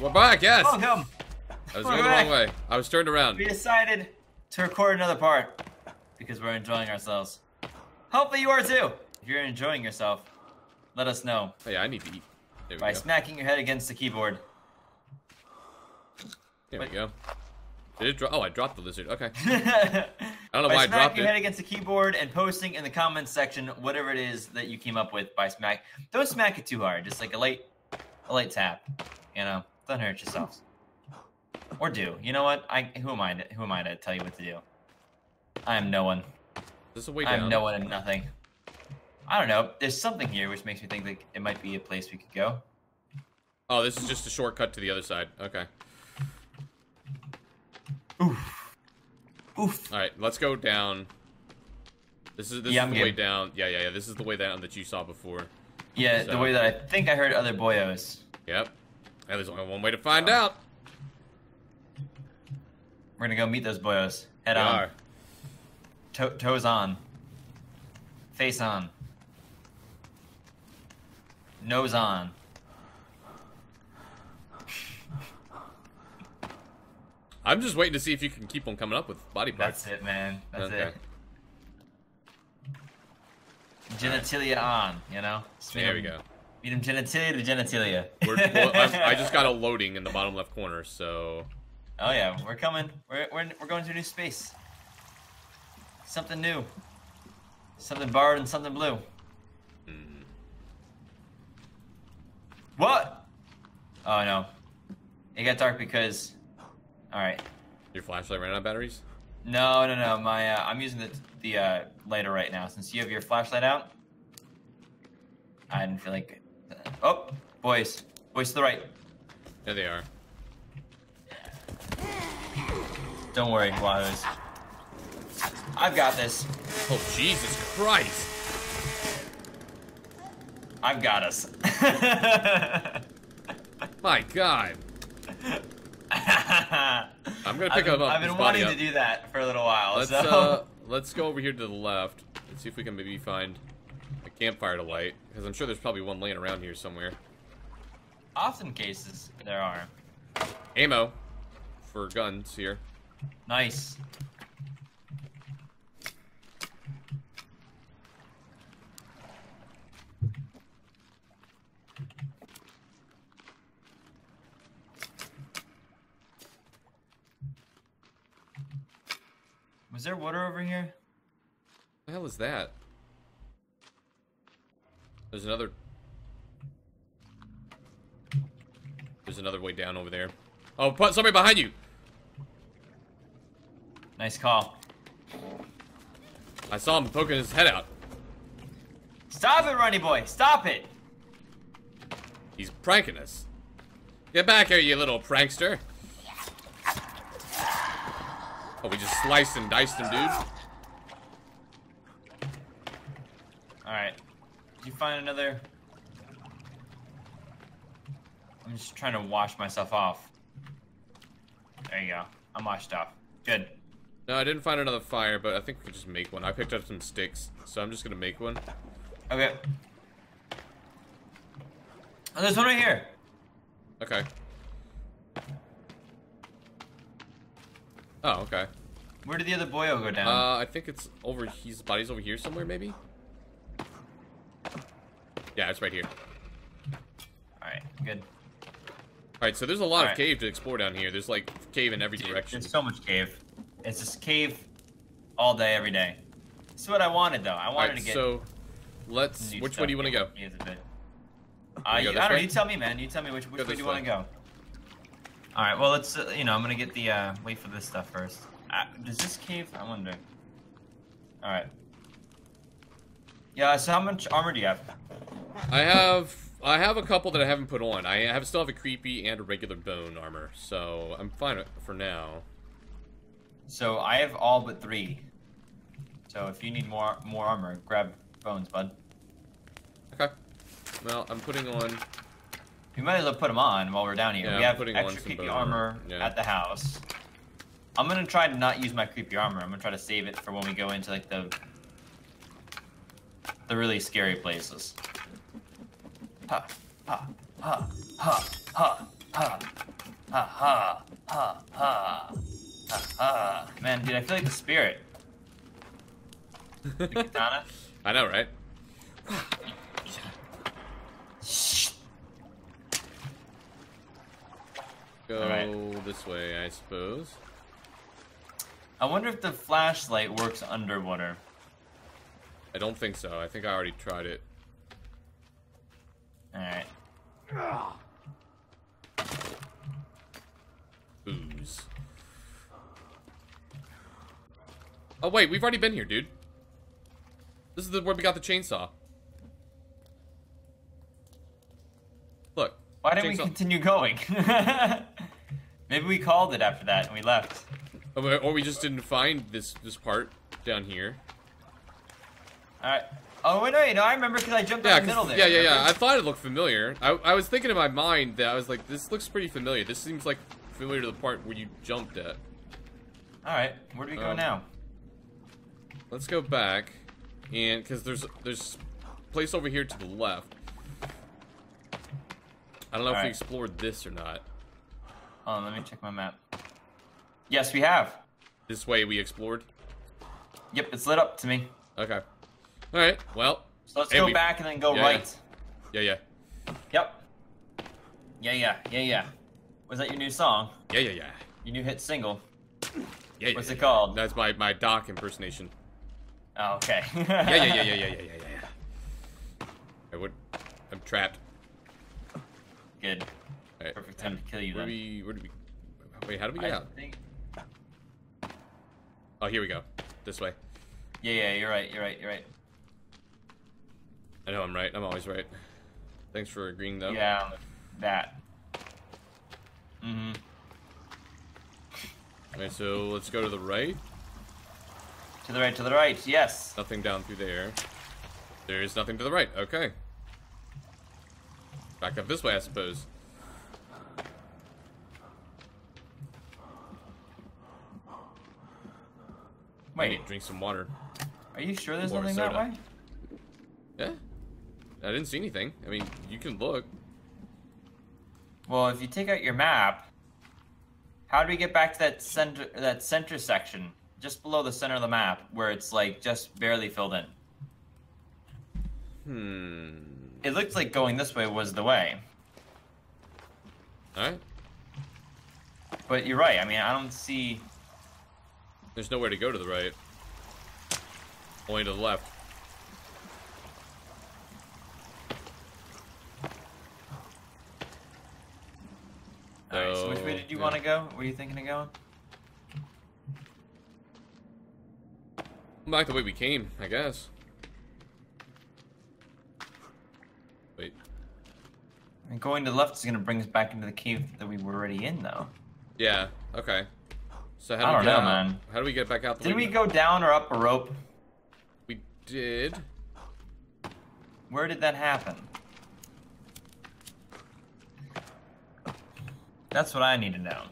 we're back. Yes. Welcome. I was We're going the wrong way. I was turned around. We decided to record another part because we're enjoying ourselves. Hopefully you are too. If you're enjoying yourself, let us know Hey, I need to eat. There we by go. smacking your head against the keyboard. There we go. Did it drop? Oh, I dropped the lizard. Okay. I don't know by why I smacking dropped your it. head against the keyboard and posting in the comments section whatever it is that you came up with by smack. Don't smack it too hard. Just like a light, a light tap. You know, don't hurt yourselves. Or do. You know what? I who am I? To, who am I to tell you what to do? I am no one. This is a way down. I am no one and nothing. I don't know. There's something here which makes me think that it might be a place we could go. Oh, this is just a shortcut to the other side. Okay. Oof. Oof. All right, let's go down. This is this Yeah, is I'm the way down. Yeah, yeah, yeah. This is the way down that you saw before. Yeah, the way uh, that I think I heard other boyos. Yep. And there's only one way to find Oh. out. We're gonna go meet those boyos. Head We on. are. To- toes on. Face on. Nose on. I'm just waiting to see if you can keep on coming up with body parts. That's it, man. That's Okay. it. Genitalia on, you know? Just There we go. Meet them genitalia to genitalia. We're, well, I just got a loading in the bottom left corner, so Oh yeah, we're coming. We're, we're, we're going to a new space. Something new. Something borrowed and something blue. mm, What? Oh no. It got dark because. Alright. your flashlight ran out of batteries. No, no, no. My uh, I'm using the the uh, lighter right now. Since you have your flashlight out, I didn't feel like. Oh, boys, boys to the right. There they are. Don't worry, Wahooz. I've got this. Oh Jesus Christ! I've got us. My God! I'm gonna pick I've been, up I've been wanting up. to do that for a little while. Let's so. uh, let's go over here to the left. Let's see if we can maybe find campfire to light, because I'm sure there's probably one laying around here somewhere. Often cases there are. Ammo for guns here. Nice. Was there water over here? What the hell is that? There's another. There's another way down over there. Oh, put somebody behind you! Nice call. I saw him poking his head out. Stop it, Runny Boy! Stop it! He's pranking us. Get back here, you little prankster. Oh, we just sliced and diced him, dude. Alright. Did you find another? I'm just trying to wash myself off. There you go. I'm washed off. Good. No, I didn't find another fire, but I think we could just make one. I picked up some sticks, so I'm just gonna make one. Okay. Oh, there's one right here. Okay. Oh, okay. Where did the other boyo go down? Uh, I think it's over. His body's over here somewhere, maybe. Yeah, it's right here. Alright, good. All right, so there's a lot Alright. of cave to explore down here. There's like cave in every direction. There's so much cave. It's just cave all day, every day. This is what I wanted, though. I wanted right, to get. so let's. Which way do you want to go? Here's a bit. Uh, you, go I don't know. You tell me, man. You tell me which, which way do you want to go. All right. Well, let's. Uh, you know, I'm gonna get the. Uh, wait for this stuff first. Uh, does this cave? I wonder. All right. Yeah. So how much armor do you have? I have. I have a couple that I haven't put on. I have still have a creepy and a regular bone armor, so I'm fine for now. So I have all but three. So if you need more more armor, grab bones, bud. Okay. Well, I'm putting on. We might as well put them on while we're down here. Yeah, we I'm have putting extra creepy armor. Yeah. at the house. I'm gonna try to not use my creepy armor. I'm gonna try to save it for when we go into like the the really scary places. Ha ha ha ha ha Ha. Ha ha. Ha ha. Ha. Man, dude, I feel like the spirit. The katana. I know, right? Go Alright. this way, I suppose. I wonder if the flashlight works underwater. I don't think so. I think I already tried it. Alright. Booze. Oh wait, we've already been here, dude. This is the where we got the chainsaw. Look. Why didn't we continue going? Maybe we called it after that and we left. Or we- or we just didn't find this this part down here. Alright. Oh, wait, wait, no, I remember because I jumped Yeah, in the middle there. yeah, yeah, yeah. I thought it looked familiar. I, I was thinking in my mind that I was like, this looks pretty familiar. This seems like familiar to the part where you jumped at. Alright, where do we go Um, now? Let's go back, and because there's there's place over here to the left. I don't know if we explored this or not. Hold on, let me check my map. Yes, we have. This way we explored. Yep, it's lit up to me. Okay. All right. Well. So let's go we... back and then go yeah, right. Yeah. yeah. Yeah. Yep. Yeah. Yeah. Yeah. Yeah. Was that your new song? Yeah. Yeah. Yeah. Your new hit single. Yeah. What's yeah, it called? That's my my Doc impersonation. Oh, okay. yeah. Yeah. Yeah. Yeah. Yeah. Yeah. Yeah. Yeah. I would. I'm trapped. Good. All right. Perfect time to kill you. Where then. We, where do we? Wait. How do we get I out? Think... Oh, here we go. This way. Yeah, yeah, you're right, you're right, you're right. I know I'm right. I'm always right. Thanks for agreeing, though. Yeah, that. Mm-hmm. Alright, so let's go to the right. To the right, to the right, yes. Nothing down through there. There's nothing to the right. Okay. Back up this way, I suppose. Wait, drink some water. are you sure there's Or nothing soda. that way? Yeah. I didn't see anything. I mean, you can look. Well, if you take out your map, how do we get back to that center that center section just below the center of the map where it's like just barely filled in? Hmm. It looked like going this way was the way, Alright. but you're right. I mean, I don't see. There's nowhere to go to the right. Only to the left. All right, so which way Oh, did you want to go? Were you thinking of going? Back the way we came, I guess. Wait. And going to the left is going to bring us back into the cave that we were already in, though. Yeah, okay. So how do I we don't get know, out? man. How do we get back out the Didn't we go down or up a rope? We did. Where did that happen? That's what I need to know.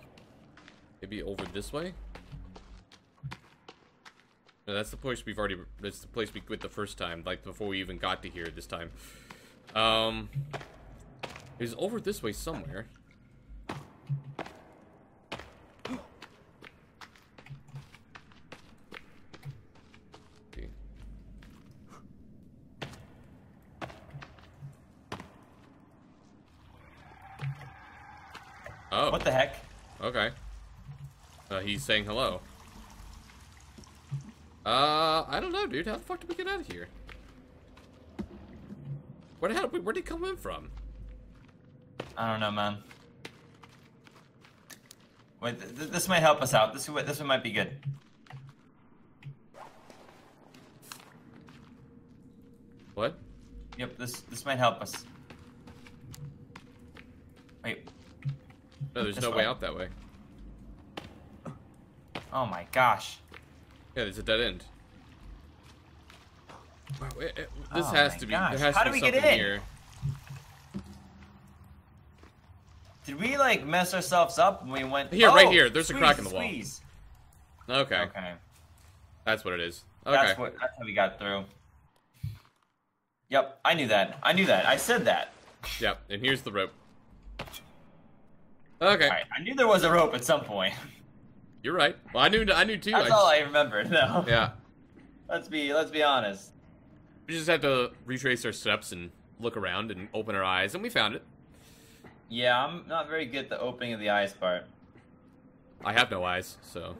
Maybe over this way? No, that's the place we've already. That's the place we quit the first time, like before we even got to here this time. Um, is over this way somewhere. Oh. What the heck? Okay. Uh, he's saying hello. Uh, I don't know, dude. How the fuck did we get out of here? Where the hell? Where did he come in from? I don't know, man. Wait, th- th- this might help us out. This this one might be good. What? Yep, this this might help us. Wait. No, there's This no way. way out that way. Oh my gosh. Yeah, there's a dead end. Wow, it- it- this Oh has to be. gosh. There has How to do be we get something in? here. Did we like mess ourselves up when we went? Here, right Oh, here. There's a crack in the wall. squeeze. Okay, Okay. that's what it is. Okay. That's what. That's how we got through. Yep, I knew that. I knew that. I said that. Yep. And here's the rope. Okay, All right, I knew there was a rope at some point. you're right. Well, I knew I knew too. That's I all just- I remembered. No. yeah, Let's be let's be honest. we just had to retrace our steps and look around and open our eyes, and we found it. Yeah, I'm not very good at the opening of the eyes part. I have no eyes, so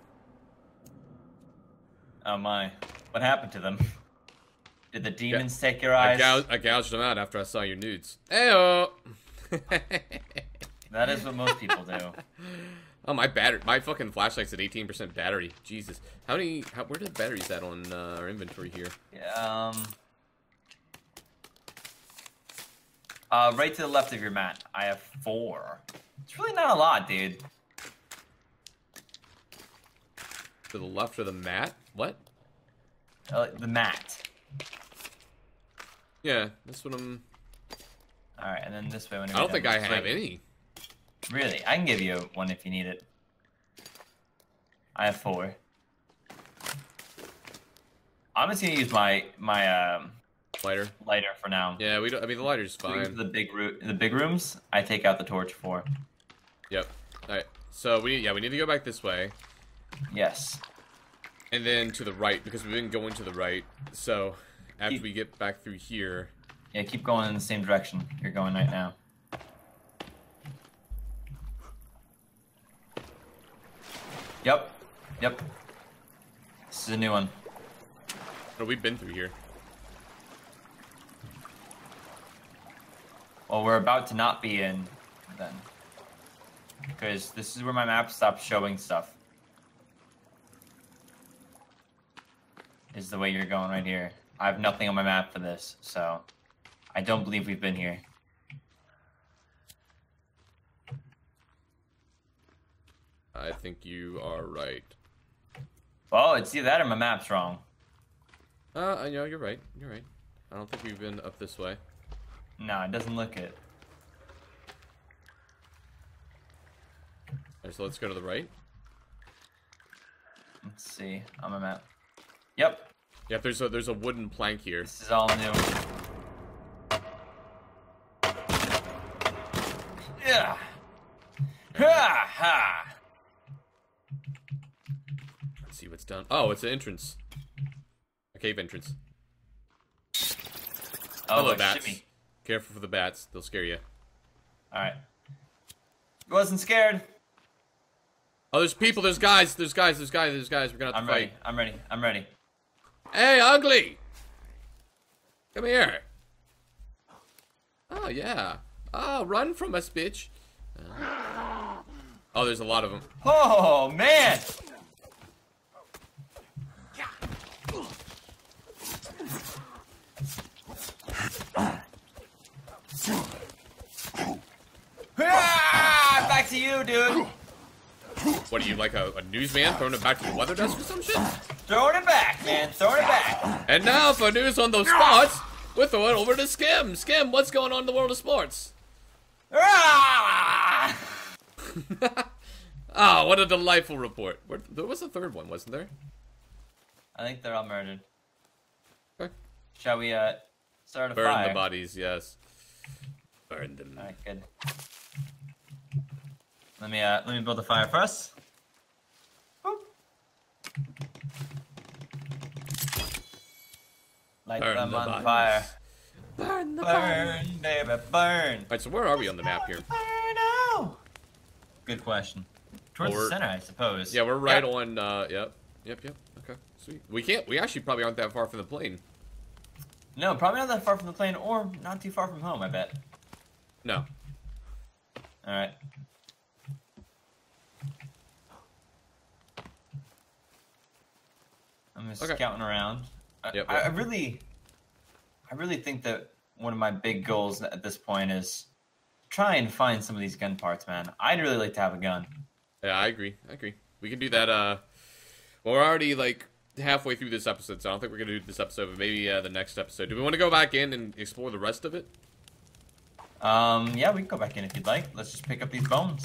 Oh my. What happened to them? Did the demons take your I, eyes? gou- I gouged them out after I saw your nudes. Heyo. That is what most people do. oh, my battery, my fucking flashlight's at 18% battery. Jesus, how many? How, where did the batteries at on uh, our inventory here? Um. Uh, right to the left of your mat, I have four. It's really not a lot, dude. To the left of the mat? What? Uh, the mat. Yeah, that's what I'm. All right, and then this way when I don't think I have any. Really, I can give you one if you need it. I have four. I'm just gonna use my my um, Lighter. lighter for now. Yeah, we don't. I mean, the lighter's So we get to fine. The big room, the big rooms. I take out the torch for. Yep. All right. So we yeah we need to go back this way Yes. and then to the right because we've been going to the right. So after Keep- we get back through here, Yeah, keep going in the same direction you're going right now. Yep. Yep. This is a new one. oh, we've been through here. Well, we're about to not be in then. Because this is where my map stops showing stuff. Is the way you're going right here. I have nothing on my map for this, so I don't believe we've been here. I think you are right. Well, it's either that or my map's wrong. Uh, I know you're right. You're right. I don't think we've been up this way. No, it doesn't look it. Alright, so let's go to the right. Let's see on my map. Yep, Yep, there's a there's a wooden plank here. this is all new. Yeah. Ha ha. What's down. Oh, it's an entrance. A cave entrance. Oh, Hello, bats. shimmy. Careful for the bats; they'll scare you. All right. Wasn't scared. Oh, there's people. There's guys. There's guys. There's guys. There's guys. We're gonna have I'm to ready. fight. I'm ready. I'm ready. Hey, ugly! Come here. Oh yeah. Oh, run from us, bitch. Uh, Oh, there's a lot of them. Oh man. Ah, back to you, dude. What are you like a, a newsman throwing it back to the weather desk or some shit? Throwing it back, man. Throwing it back. And now for news on those sports, we're throwing it over to Skimm. Skimm, what's going on in the world of sports? Ah! Ah, what a delightful report. Where, there was a third one, wasn't there? I think they're all murdered. Okay. Shall we uh start a Burn fire? the bodies, yes. Burn them. All right, good. Let me uh let me build a fire for us. Boop. Light Burn them the on bodies. fire. Burn the Burn, baby, burn. Alright, so where are we on the map here? Burn out. Good question. Towards Well, the we're- center, I suppose. Yeah, we're right Yep. on, uh, yep. Yep, yep. Okay, sweet. We can't, we actually probably aren't that far from the plane. No, probably not that far from the plane, or not too far from home. I bet. No. All right. I'm just Okay. scouting around. I, Yep, I, yep. I really, I really think that one of my big goals at this point is try and find some of these gun parts, man. I'd really like to have a gun. Yeah, I agree. I agree. We can do that, uh, well, we're already, like, halfway through this episode, so I don't think we're gonna do this episode, but maybe, uh, the next episode. Do we want to go back in and explore the rest of it? Um, yeah, we can go back in if you'd like. Let's just pick up these bones.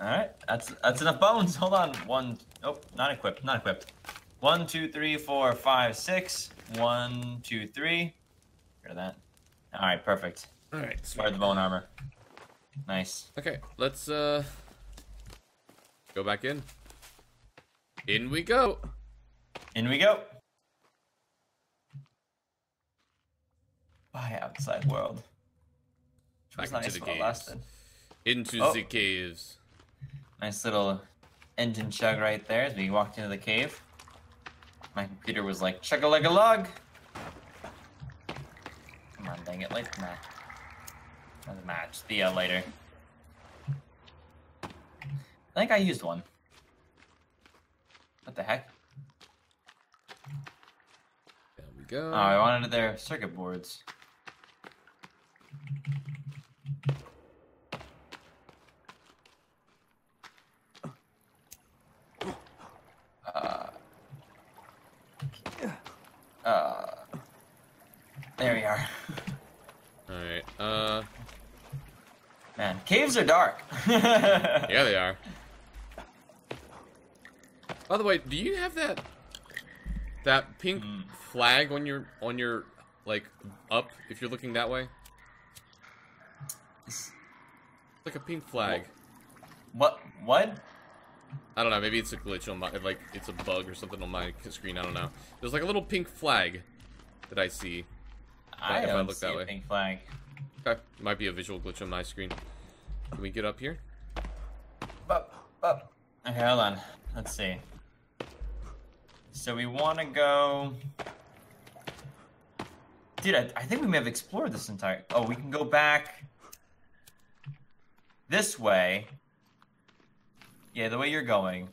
All right, that's that's enough bones. Hold on, one. Oh, not equipped. Not equipped. One, two, three, four, five, six. One, two, three. Rid of that. All right, perfect. All right. Or the bone armor. Nice. Okay, let's uh go back in. In we go. In we go. Bye, outside world. Back was nice into the caves. Into Oh. the caves. Nice little engine chug right there as we walked into the cave. My computer was like, chug a leg a lug. Come on, dang it, light the match. Not the match, the lighter. I think I used one. What the heck? There we go. Oh, I wanted their circuit boards. Uh, uh, there we are. All right. Uh, Man, caves are dark. yeah, they are. By the way, do you have that that pink Hmm. flag on your on your like up if you're looking that way? It's like a pink flag. What? What? I don't know. Maybe it's a glitch on my like it's a bug or something on my screen. I don't know. There's like a little pink flag that I see. I if I don't look see that a way. pink flag. Okay, might be a visual glitch on my screen. Can we get up here? Up, up. Okay, hold on. Let's see. So we want to go. Dude, I, I think we may have explored this entire. Oh, we can go back this way. Yeah, the way you're going.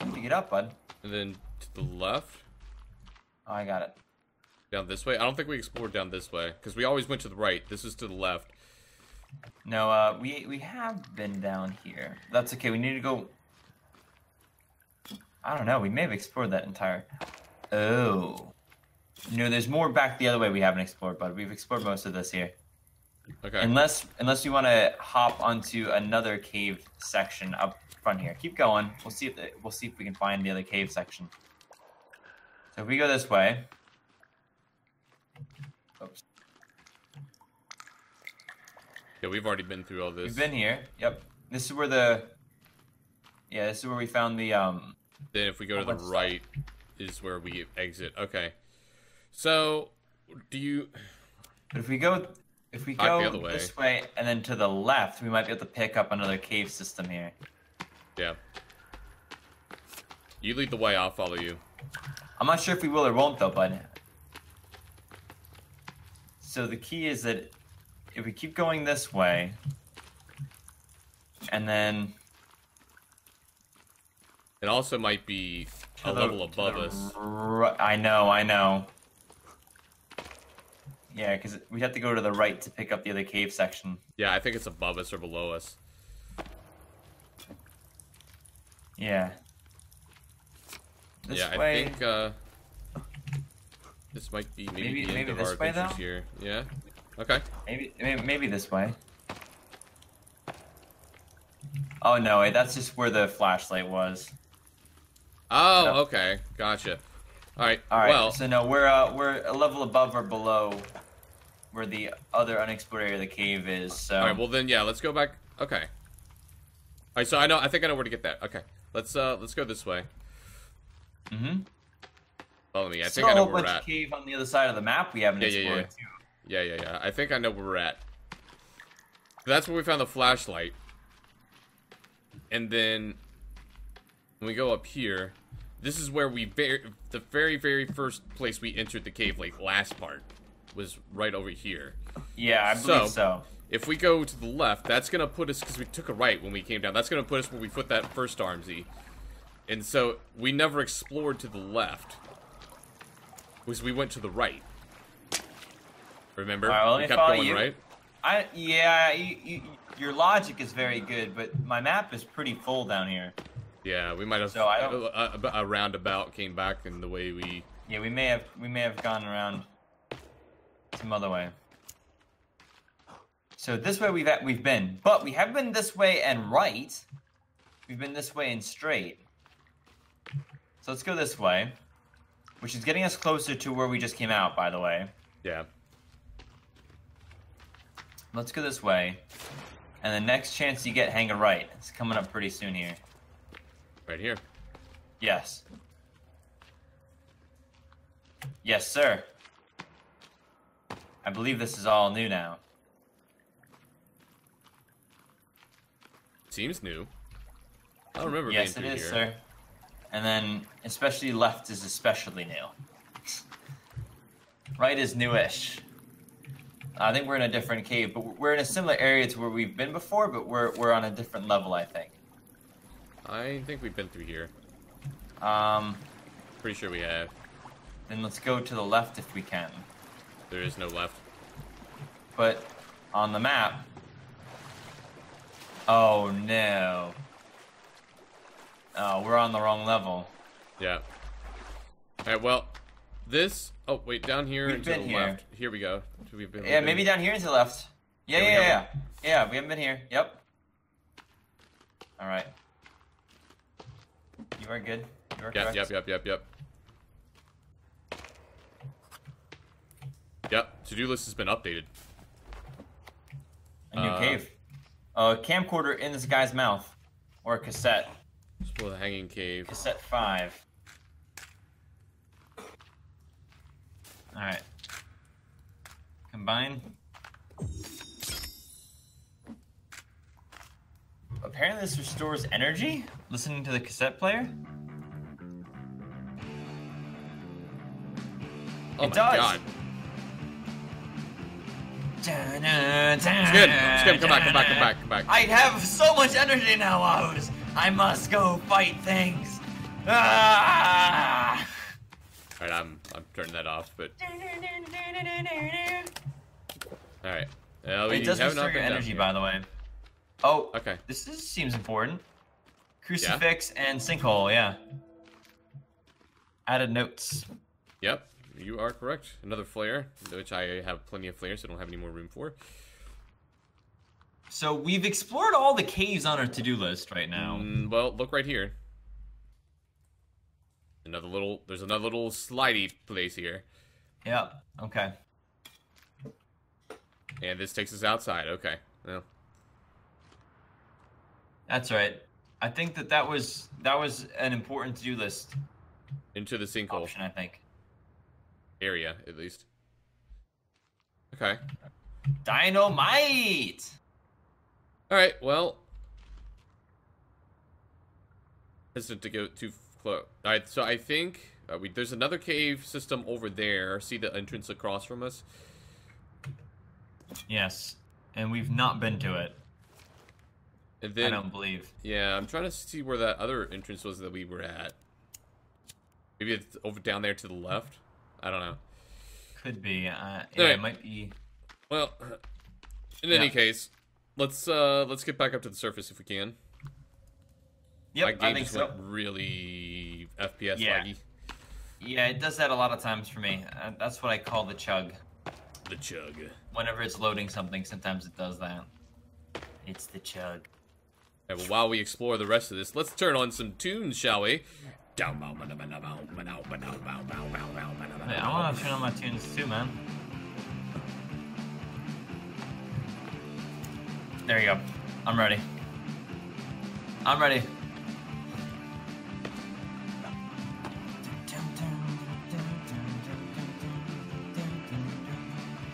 How you get up, bud? And then to the left, Oh, I got it. down this way. I don't think we explored down this way because we always went to the right. This is to the left. No, uh, we we have been down here. That's okay. We need to go. I don't know. We may have explored that entire. Oh. No, there's more back the other way we haven't explored, but we've explored most of this here. Okay. Unless unless you want to hop onto another cave section up front here. Keep going. We'll see if the, we'll see if we can find the other cave section. So if we go this way. Oops. yeah, we've already been through all this. We've been here. Yep. This is where the. Yeah, this is where we found the um. Then if we go to the right, is where we exit. Okay. So, do you? But if we go, if we go the way. this way and then to the left, we might be able to pick up another cave system here. Yeah. You lead the way. I'll follow you. I'm not sure if we will or won't though, bud. So the key is that if we keep going this way, and then It also might be to a the- level above us. I know, I know. Yeah, because we have to go to the right to pick up the other cave section. Yeah, I think it's above us or below us. Yeah. This yeah, way. I think uh, this might be maybe, Maybe- the end maybe of this our way, adventures though? here. Yeah. Okay. Maybe, maybe, maybe this way. Oh no, that's just where the flashlight was. Oh, No. okay. Gotcha. All right. All right, Well, so no, we're uh, we're a level above or below where the other unexplored area of the cave is. So all right. Well, then, yeah. Let's go back. Okay. All right. So I know. I think I know where to get that. Okay. Let's uh, let's go this way. mm-hmm. Follow me. I Still think I know where we're at. cave on the other side of the map we haven't Yeah, yeah, explored yeah. too. Yeah, yeah, yeah. I think I know where we're at. That's where we found the flashlight. And then when we go up here, this is where we very the very very first place we entered the cave, like last part, was right over here. Yeah, I believe so. If we go to the left, that's gonna put us because we took a right when we came down. That's gonna put us where we put that first armsy. And so we never explored to the left. Because we went to the right. Remember? Well, we kept going you. right. I yeah, you, you, your logic is very good, but my map is pretty full down here. Yeah, we might have So I don't- a, a, a roundabout came back in the way we. Yeah, we may have we may have gone around some other way. So this way we've at, we've been, but we have been this way and right. We've been this way and straight. So let's go this way. which is getting us closer to where we just came out, by the way. Yeah. Let's go this way. And the next chance you get, hang a right. It's coming up pretty soon here. Right here. Yes. Yes, sir. I believe this is all new now. Seems new. I don't remember yes, it being is, through here. sir. And then, especially left is especially new. right is newish. I think we're in a different cave, but we're in a similar area to where we've been before, but we're we're on a different level, I think. I think we've been through here. Um, Pretty sure we have. then let's go to the left if we can. There is no left. But on the map. Oh no. Oh, we're on the wrong level. Yeah. Alright, well, this. Oh, wait, down here We've to been the here. left. Here we go. We've been, Yeah, maybe down here to the left. Yeah, we yeah, yeah. Yeah, we haven't been here. Yep. Alright. You are good. You are Yep, correct. yep, yep, yep, yep. Yep, to do list has been updated. A new Uh, cave. A camcorder in this guy's mouth. Or a cassette. Explore the hanging cave. Cassette 5. Alright. Combine. Apparently this restores energy? Listening to the cassette player? Oh It my does. god. It's It's good. It's good. Come back, come back, come back, come back. I have so much energy now, Wahooz. I must go fight things. Ah! Alright, I'm I'm turning that off, but alright. Uh, It does restore your energy, by the way. Oh, Okay. this is, seems important. Crucifix and sinkhole, yeah. Added notes. Yep, you are correct. Another flare, which I have plenty of flares, so I don't have any more room for. So we've explored all the caves on our to-do list right now. Mm, well, look right here. Another little. There's another little slidey place here, Yeah. Okay. and this takes us outside. Okay. Well, That's right. I think that that was that was an important to-do list into the sinkhole option. I think. area, at least. Okay. Dynamite. All right. Well, hesitant to go too close. All right. So I think uh, we, there's another cave system over there. See the entrance across from us. Yes, and we've not been to it. And then, I don't believe. yeah, I'm trying to see where that other entrance was that we were at. Maybe it's over down there to the left. I don't know. Could be. Uh, yeah, it might be. Well, in any Yeah. case, let's uh let's get back up to the surface if we can. Yep, My I think just so. went really FPS Yeah. laggy. Yeah, it does that a lot of times for me. Uh, that's what I call the chug. The chug. Whenever it's loading something, sometimes it does that. It's the chug. Well, while we explore the rest of this, let's turn on some tunes, shall we? Hey, I want to turn on my tunes too, man. There you go. I'm ready. I'm ready.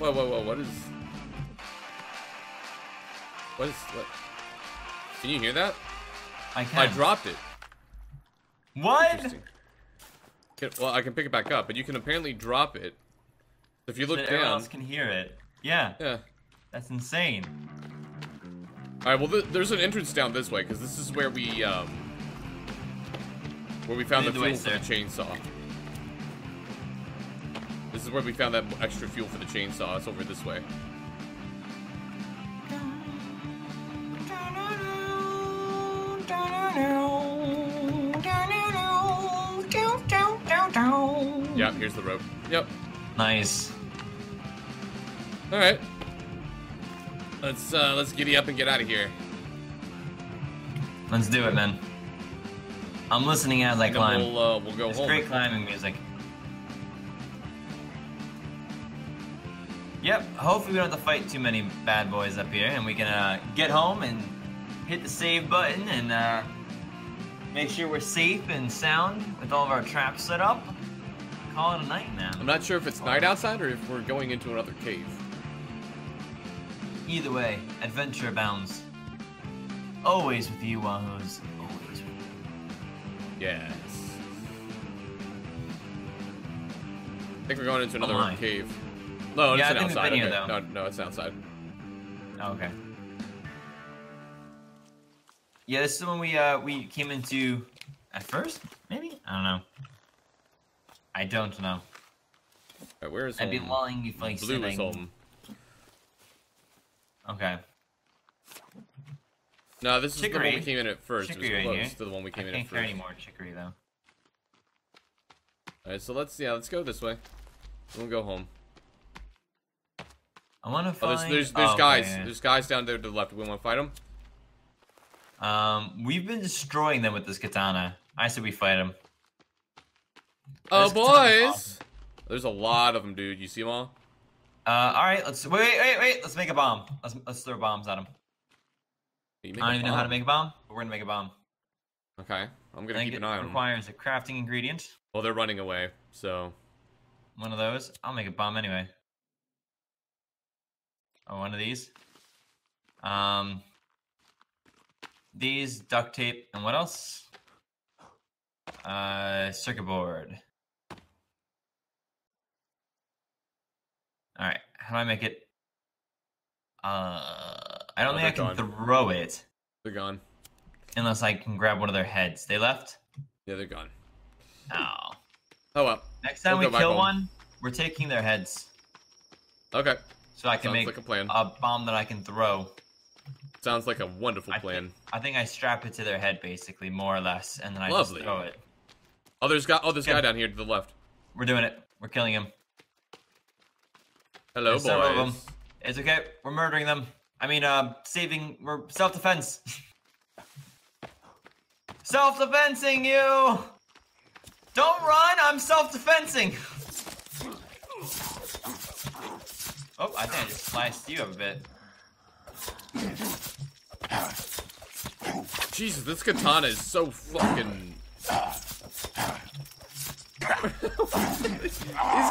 Whoa, whoa, whoa! What is? What is what? Can you hear that? I can. I dropped it. What? Can- well, I can pick it back up, but you can apparently drop it. If you look everyone down, else can hear it. Yeah, yeah. that's insane. All right. Well, th- there's an entrance down this way because this is where we um where we found the Lead the fuel for the chainsaw. This is where we found that extra fuel for the chainsaw. It's over this way. Yep, here's the rope. Yep. Nice. All right. Let's uh, let's giddy up and get out of here. Let's do it, man. I'm listening as I climb. We'll, uh, we'll go it's home. great climbing music. Yep. Hopefully we don't have to fight too many bad boys up here, and we can uh, get home and hit the save button and uh, make sure we're safe and sound with all of our traps set up. Call it a night, man. I'm not sure if it's night outside or if we're going into another cave. Either way, adventure abounds. Always with you, Wahooz. Always with you. Yes. I think we're going into another my. cave. No, Yeah, it's an outside. here, okay. No, no, it's outside. Oh, okay. Yeah, this is the one we uh we came into at first, maybe? I don't know. I don't know. Alright, where is I'd be home? lying if I Blue said is home. Okay. No, this is the one we came in at first. it was Chicory right close here. to the one we I came in can't at first. any more chicory though. Alright, so let's yeah, let's go this way. We'll go home. I want to Oh, find. there's there's, there's oh, okay, guys. yeah. There's guys down there to the left. We want to fight them. Um, we've been destroying them with this katana. I said we fight them. Oh This katana's boys! There's a lot of them, dude. You see them all? Uh, all right. Let's wait, wait, wait, wait. Let's make a bomb. Let's let's throw bombs at them. I don't a even know how to make a bomb, but we're gonna make a bomb. Okay, I'm gonna keep an eye on them. requires a crafting ingredient. Well, they're running away, so One of those. I'll make a bomb anyway. Oh, one of these. Um, these duct tape and what else? Uh, circuit board. All right. How do I make it? Uh, I don't Oh, think I can gone. throw it they're gone. unless I can grab one of their heads. They left. Yeah, they're gone. Oh. Oh well. Next time We'll we kill one, we're taking their heads, Okay. so I can Sounds make like a plan. a bomb that I can throw. Sounds like a wonderful I plan. Think, I think I strap it to their head, basically, more or less, and then I Lovely. just throw it. Oh, there's got oh, this Yeah. guy down here to the left. We're doing it. We're killing him. Hello, There's several of boys. them. It's okay. We're murdering them. I mean, uh, saving. We're self-defense. Self-defensing you. Don't run. I'm self-defensing. Oh, I think I just sliced you up a bit. Jesus, this katana is so fucking. These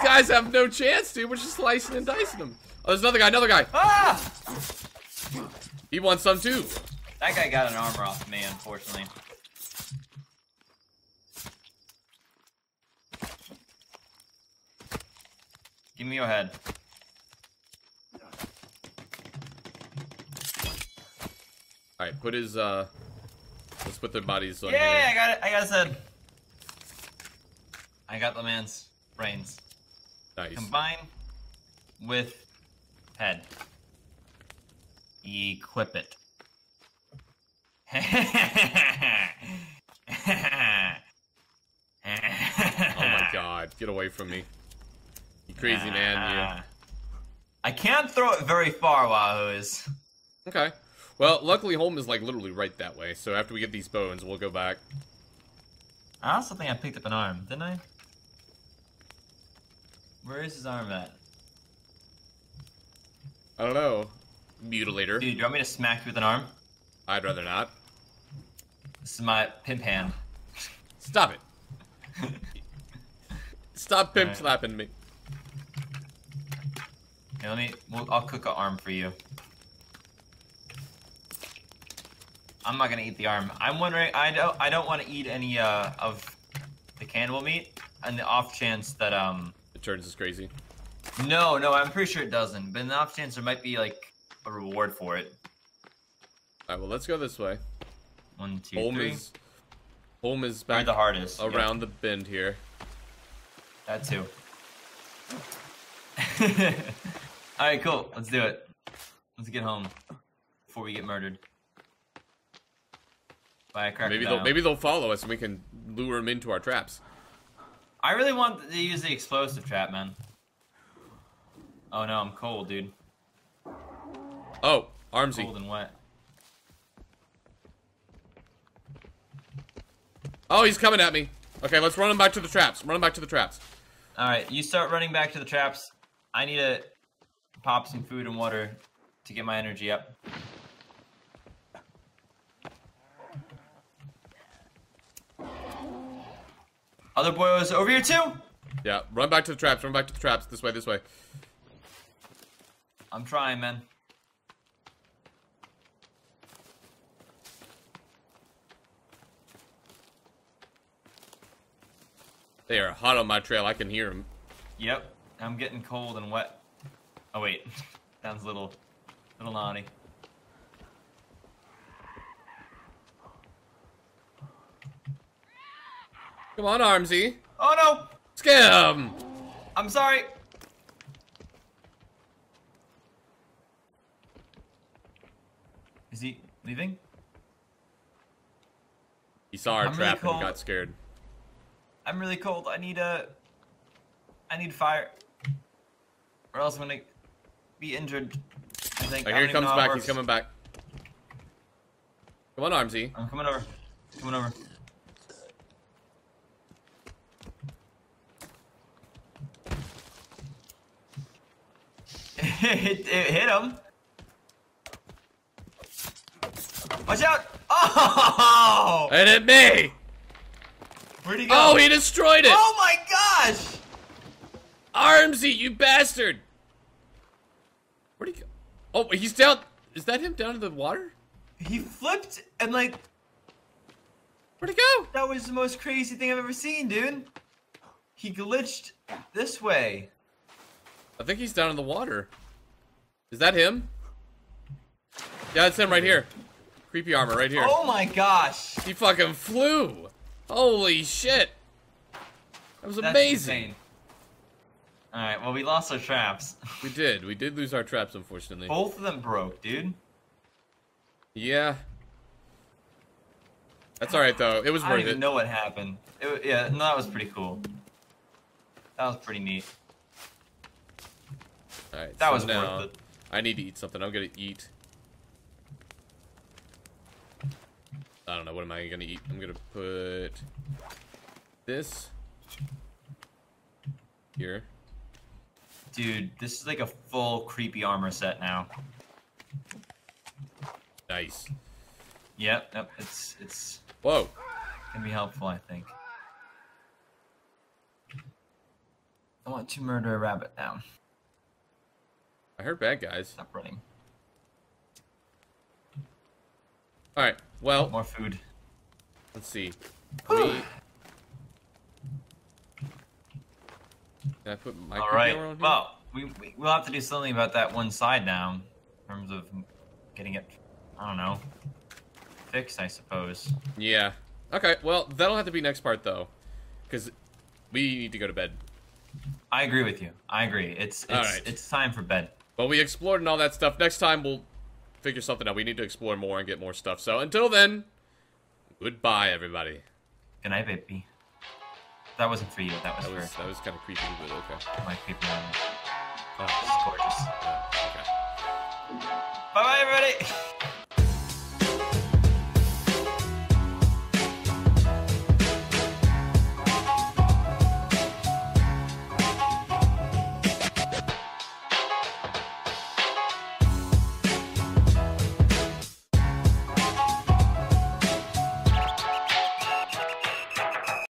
guys have no chance, dude. We're just slicing and dicing them. Oh, there's another guy. Another guy. Ah! He wants some too. That guy got an armor off me, unfortunately. Give me your head. Put his uh. Let's put their bodies on Yeah, I got it. I got his head. I got the man's brains. Nice. Combine with head. Equip it. Oh my god, get away from me. You crazy man, Ah. I can't throw it very far, Wahooz. you. Okay. Well, luckily home is like literally right that way, so after we get these bones, we'll go back. I also think I picked up an arm, didn't I? Where is his arm at? I don't know. Mutilator. Dude, do you want me to smack you with an arm? I'd rather not. This is my pimp hand. Stop it. Stop pimp Alright. slapping me. Let me. We'll, I'll cook an arm for you. I'm not gonna eat the arm. I'm wondering. I don't. I don't want to eat any uh, of the cannibal meat, and the off chance that um. It turns us crazy. No, no, I'm pretty sure it doesn't. But in the off chance there might be like a reward for it. Alright, well, let's go this way. One, two, Home three. is. Home is back the heart is. Yep, around the bend here. that too. All right, cool. Let's do it. Let's get home before we get murdered. By a crocodile. Maybe they'll maybe they'll follow us and we can lure them into our traps. I really want to use the explosive trap, man. Oh no, I'm cold, dude. Oh, Armsy. Cold and wet. Oh, he's coming at me. Okay, let's run him back to the traps. Run him back to the traps. All right, you start running back to the traps. I need to pop some food and water to get my energy up. Other boys over here too. Yeah, run back to the traps. Run back to the traps. This way. This way. I'm trying, man. They are hot on my trail. I can hear them. Yep, I'm getting cold and wet. Oh wait, sounds a little, little naughty. Come on, Armsy. Oh no! Skimm. I'm sorry. Is he leaving? He saw our I'm really trap and cold. got scared. I'm really cold. I need a. I need fire, or else I'm gonna be injured. I think. Oh, here don't he comes know how it back. He's coming back. Come on, Armsy. I'm coming over. Coming over. it, it hit him. Watch out! Oh! And it me. Where'd he go? Oh, he destroyed it. Oh my gosh! Armsy, you bastard. Where'd he go? Oh, he's down. Is that him down in the water? He flipped and like Where'd he go? that was the most crazy thing I've ever seen, dude. He glitched this way. I think he's down in the water. Is that him? Yeah, it's him right here. Creepy armor right here. Oh my gosh! He fucking flew. Holy shit. That was That's amazing. All right, well we lost our traps. We did. We did lose our traps, unfortunately. Both of them broke, dude. Yeah. That's alright, though. It was worth it. I don't even it. know what happened. It, yeah, no, that was pretty cool. That was pretty neat. Alright, That so was now worth it. I need to eat something. I'm gonna eat. I don't know. What am I gonna eat? I'm gonna put this here. Dude, this is like a full creepy armor set now. Nice. Yep, yep, it's it's Whoa. gonna be helpful, I think. I want to murder a rabbit now. I heard bad guys. Stop running. Alright. Well, More food. let's see. I put my All right. armor on here? Well, we, we we'll have to do something about that one side now, in terms of getting it. I don't know. Fixed, I suppose. Yeah. Okay, well, that'll have to be next part, though. Because we need to go to bed. I agree with you. I agree. It's it's All right. it's time for bed. But we explored and all that stuff. Next time, we'll figure something out. We need to explore more and get more stuff. So until then, goodbye, everybody. Good night, baby. That wasn't for you. That was That was for that was kind of creepy, but okay. my creepy armor. Oh, This is gorgeous. yeah, okay. Bye bye, everybody.